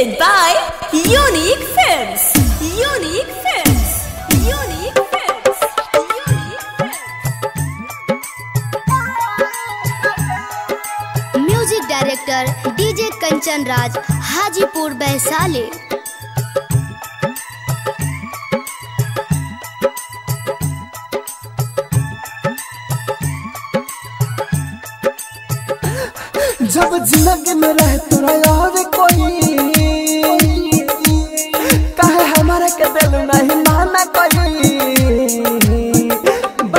Presented by Unique Films. Unique Films. Unique Films. Unique Films. Music director DJ Kanchan Raj Hajipur Vaishali जब ज़िंदगी में रहे तोरा याद कोई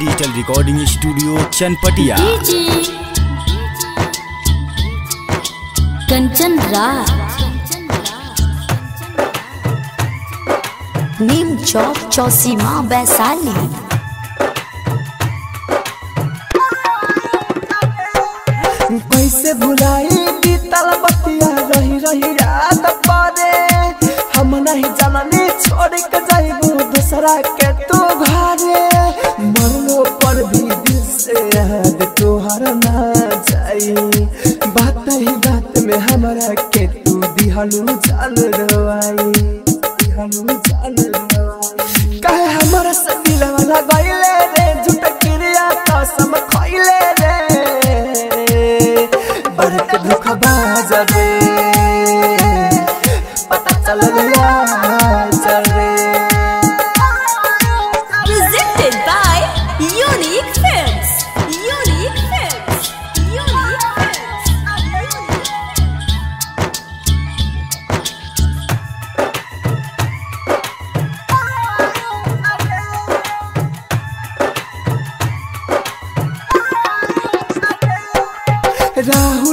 digital recording studio Chanpatia Kanchan Raj Neem Chowk Chausima Vaishali कैसे भुलाई बीतल बतिया रही रही याद पारे? हम नहीं जाननी छोड़ के जाइबू दूसरा के तू घरे। भी दिल से याद तोहर ना जाई। बात ही बात में हमारा के तू दिहलू जान रवाई। दिहलू जान रवाई। कहे हमारा से दिल वाला गइले रे, झूठ क्रिया कसम खइले रे। बड़क दुख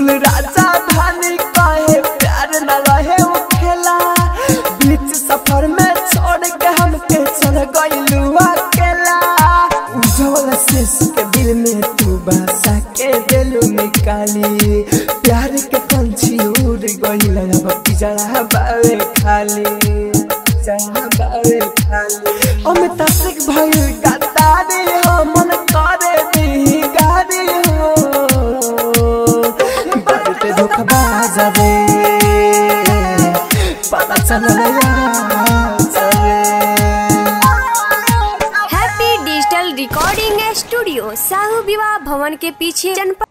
राहुल राजा धानी कहे, प्यार न रहे खेला बीच सफ़र में छोड़ के हमके चल गइलू अकेला। उज्जवल शेष के दिल में तू बसा के दिलू निकाली। प्यार के पंछी उड़ गइल, अब पिजड़ा बावे खाली। पिजड़ा बावे खाली। अमिता सिख भइल पता चल happy digital recording studio Sahu विवाह भवन के पीछे जनपद